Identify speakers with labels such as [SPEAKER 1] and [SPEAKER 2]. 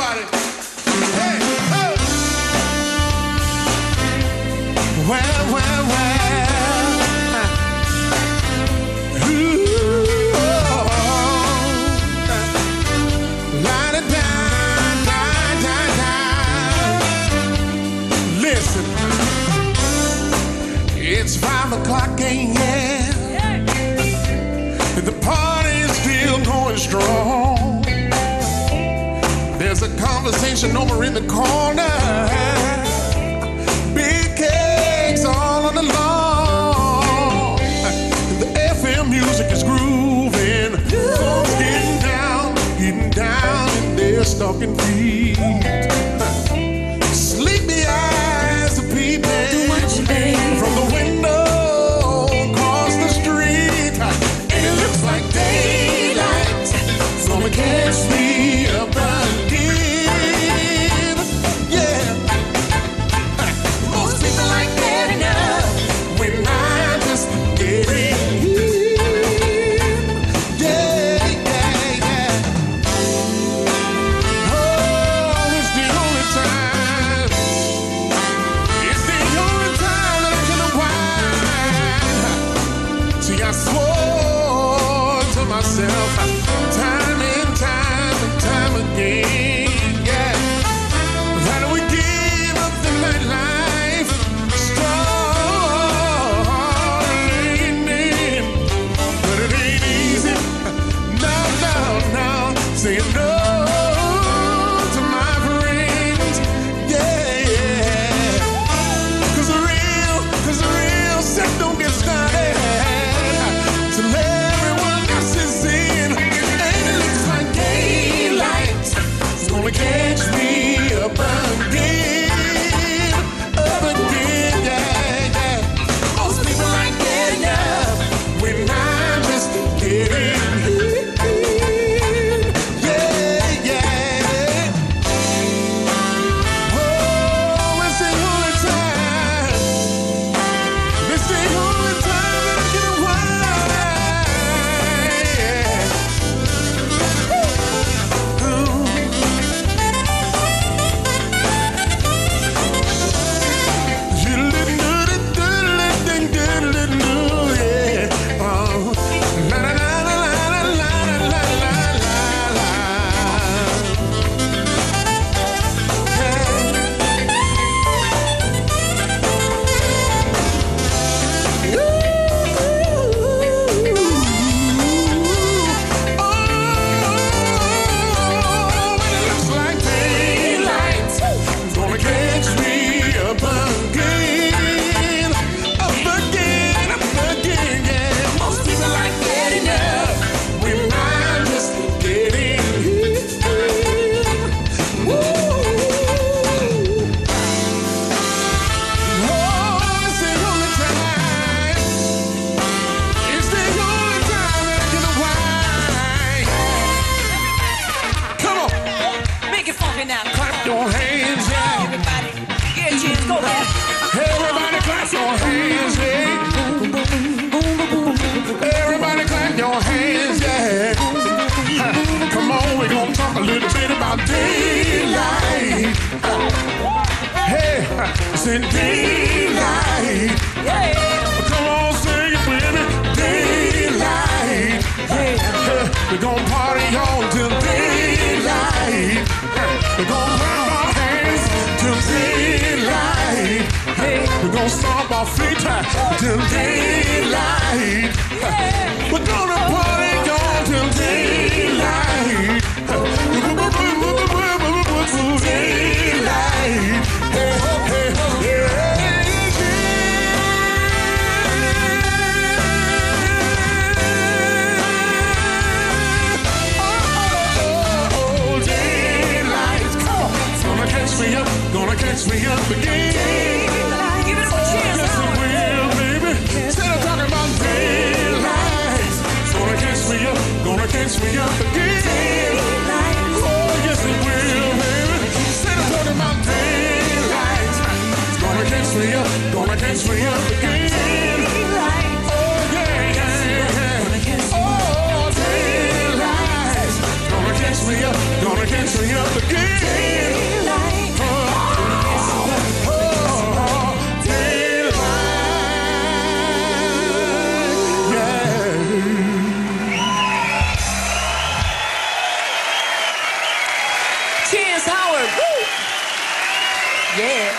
[SPEAKER 1] everybody. Hey, oh. Well, well, well. Ooh, oh. It down, down, down, down. Listen, it's five o'clock a.m. The party's still going strong. A conversation over in the corner. Big cakes all on the lawn. The FM music is grooving. Folks getting down, getting down in their stocking feet. ฝั่งของ in daylight. Come on, sing it me. Daylight. Hey, we're gonna party on till daylight. We're gonna clap our hands till daylight. We're gonna stomp our feet till daylight. We're gonna catch me up again.
[SPEAKER 2] A
[SPEAKER 1] daylight, gonna catch me up, gonna catch me up again. Oh, yes, it will, baby. Instead of talking about daylight, gonna catch me up, gonna catch me up again. Oh, yeah, yeah, yeah. Oh, daylight, gonna catch me up, gonna catch it up again. Yeah.